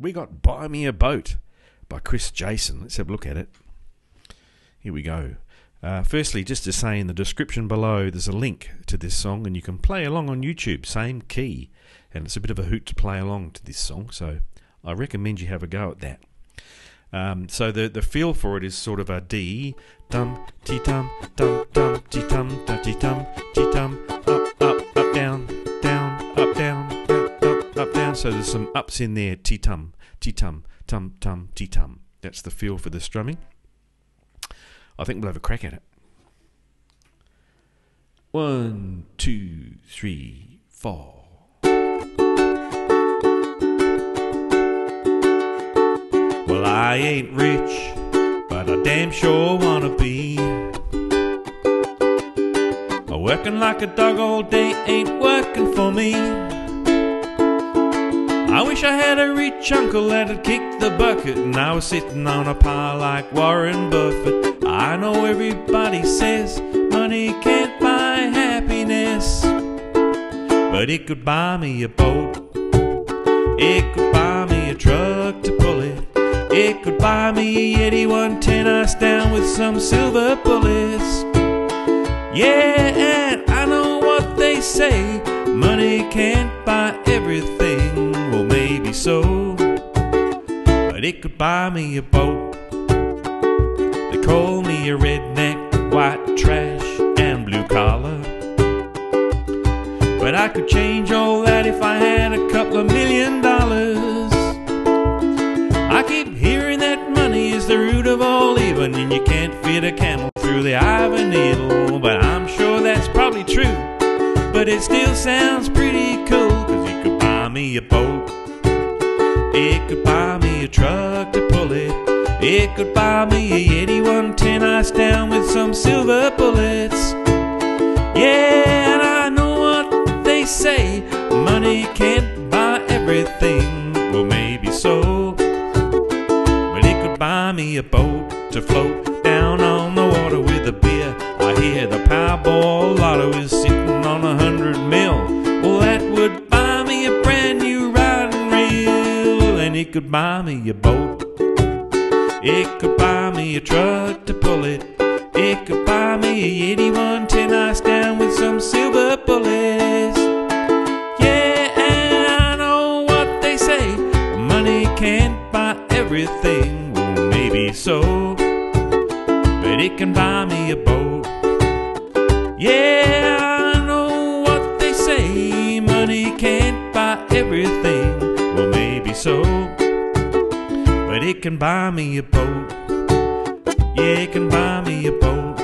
we got Buy Me a Boat by Chris Janson. Let's have a look at it. Here we go. Uh, firstly, just to say in the description below, there's a link to this song, and you can play along on YouTube, same key. And it's a bit of a hoot to play along to this song, so I recommend you have a go at that. Um, so the the feel for it is sort of a D, dum, ti tum, dum, dum, ti tum, da ti tum, ti tum, So there's some ups in there, ti tum, ti tum, tum, tum, ti tum. That's the feel for the strumming. I think we'll have a crack at it. One, two, three, four. Well, I ain't rich, but I damn sure wanna be. Working like a dog all day ain't working for me. I wish I had a rich uncle that'd kick the bucket and I was sitting on a pile like Warren Buffett. I know everybody says money can't buy happiness, but it could buy me a boat. It could buy me a truck to pull it. It could buy me a Yeti 110 ice down with some silver bullets. Yeah, and I know what they say money can't buy but it could buy me a boat. They call me a redneck, white trash, and blue collar. But I could change all that if I had a couple of million dollars. I keep hearing that money is the root of all evil, and you can't fit a camel through the eye of a needle. But I'm sure that's probably true. But it still sounds pretty cool, cause it could buy me a boat. It could buy me a truck to pull it. It could buy me a 110 ice down with some silver bullets. Yeah, and I know what they say money can't buy everything. Well, maybe so. But it could buy me a boat to float down on the water with a beer. I hear the Powerball lotto is sitting could buy me a boat. It could buy me a truck to pull it. It could buy me a Yeti 110 ice down with some silver bullets. Yeah, and I know what they say money can't buy everything. Well, maybe so, but it can buy me a boat. Yeah, I know what they say money can't buy everything. It can buy me a boat. Yeah, it can buy me a boat.